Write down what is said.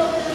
감사합니다.